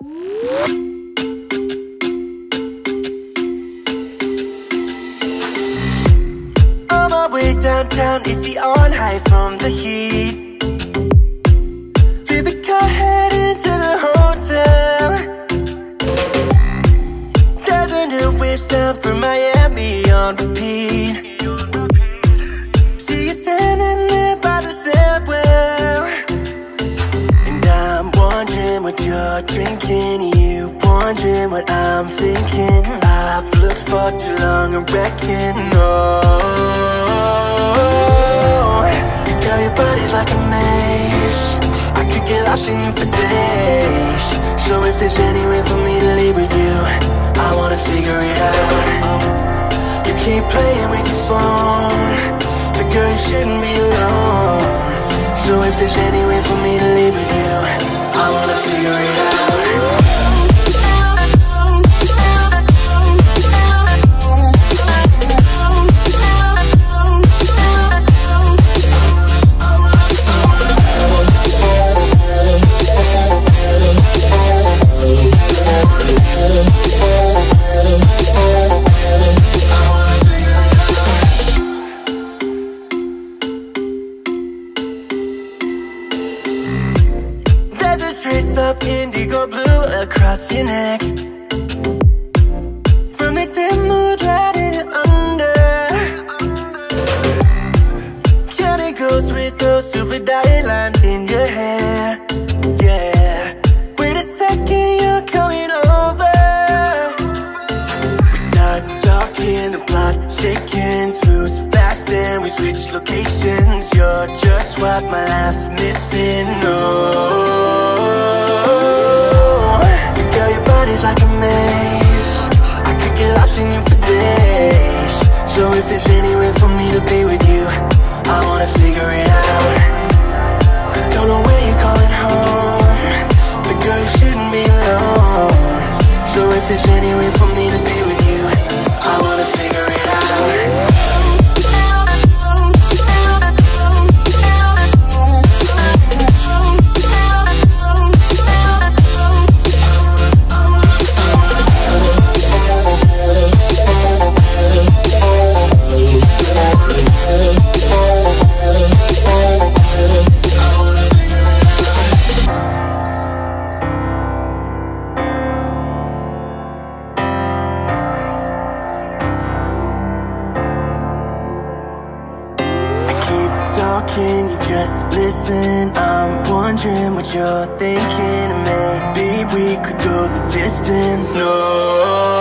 On my way downtown, AC on high from the heat? Leave the car, head into the hotel. There's a new wave sound from Miami on repeat. See you standing you're drinking. You wondering what I'm thinking. I've looked for too long and reckon. Oh, girl, your body's like a maze. I could get lost in you for days. So if there's any way for me to leave with you, I wanna figure it out. You keep playing with your phone But girl, you shouldn't be alone So if there's any way for me to leave with you Figure it There's a trace of indigo blue across your neck. From the dim moonlight in under. Counting goes with those silver dye lines in your hair. Yeah Wait a second, you're coming over. We start talking, the plot thickens Moves fast and we switch locations You're just what my life's missing, no. Girl, your body's like a maze. I could get lost in you for days. So if there's any way for me to be with you I wanna figure it out. Don't know where you're calling home But girl, you shouldn't be alone. So if there's any way for me talking, you just listen. I'm wondering what you're thinking, maybe we could go the distance. No.